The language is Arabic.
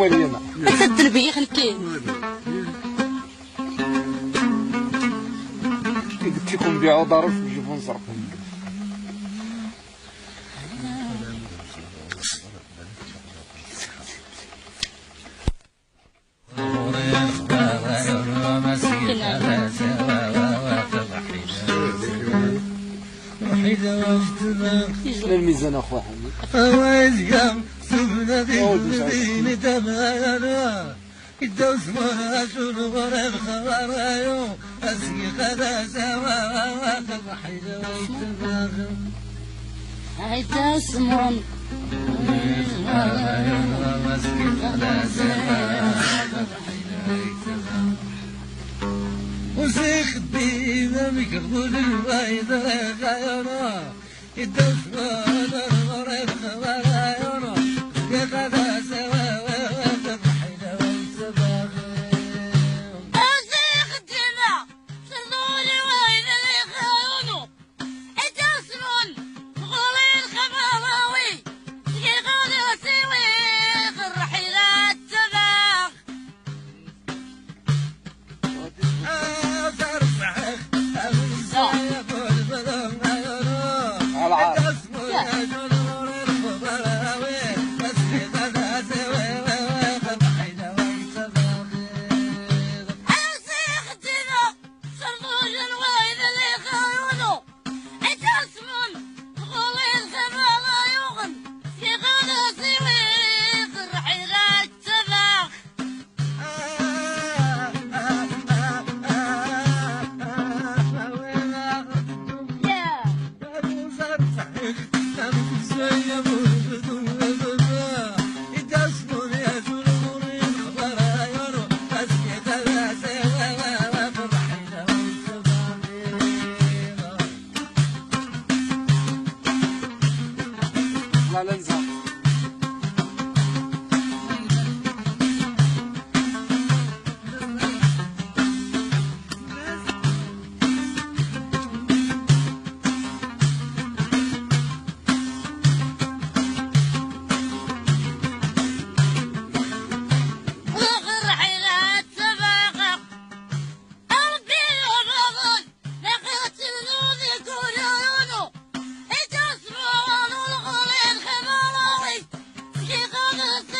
ولينا أسد البي خلكي قلت لكم بيعوا الميزان اخويا حميد هاي تسمون وسيخ الدين مكبول الوايد غايرا الدوس وأنا الغريب في